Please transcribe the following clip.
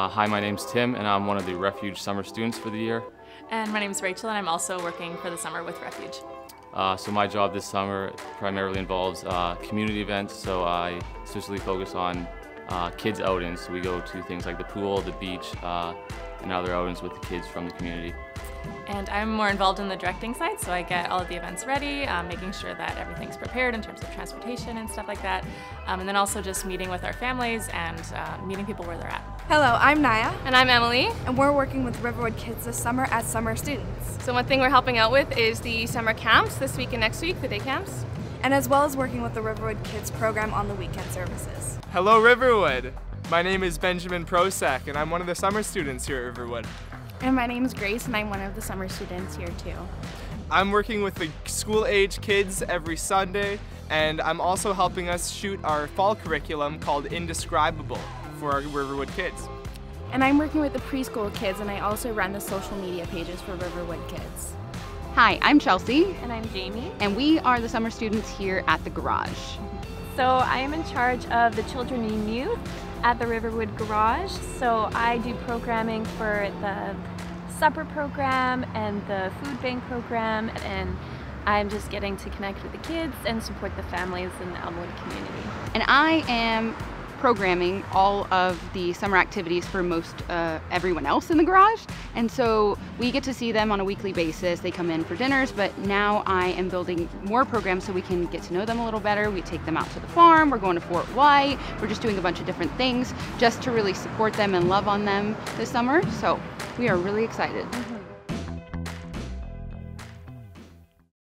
Uh, hi, my name's Tim, and I'm one of the Refuge summer students for the year. And my name is Rachel, and I'm also working for the summer with Refuge. Uh, so my job this summer primarily involves uh, community events, so I specifically focus on uh, kids outings. So we go to things like the pool, the beach, uh, and other outings with the kids from the community. And I'm more involved in the directing side, so I get all of the events ready, um, making sure that everything's prepared in terms of transportation and stuff like that. Um, and then also just meeting with our families and uh, meeting people where they're at. Hello, I'm Naya. And I'm Emily. And we're working with Riverwood Kids this summer as summer students. So one thing we're helping out with is the summer camps this week and next week, the day camps. And as well as working with the Riverwood Kids program on the weekend services. Hello Riverwood! My name is Benjamin Prosek and I'm one of the summer students here at Riverwood. And my name is Grace and I'm one of the summer students here too. I'm working with the school age kids every Sunday and I'm also helping us shoot our fall curriculum called Indescribable for our Riverwood kids. And I'm working with the preschool kids and I also run the social media pages for Riverwood Kids. Hi, I'm Chelsea. And I'm Jamie. And we are the summer students here at the Garage. So I am in charge of the children and youth at the Riverwood Garage. So I do programming for the supper program and the food bank program and I'm just getting to connect with the kids and support the families in the Elmwood community. And I am programming all of the summer activities for most uh, everyone else in the garage. And so we get to see them on a weekly basis. They come in for dinners, but now I am building more programs so we can get to know them a little better. We take them out to the farm, we're going to Fort Whyte, we're just doing a bunch of different things just to really support them and love on them this summer. So we are really excited. Mm -hmm.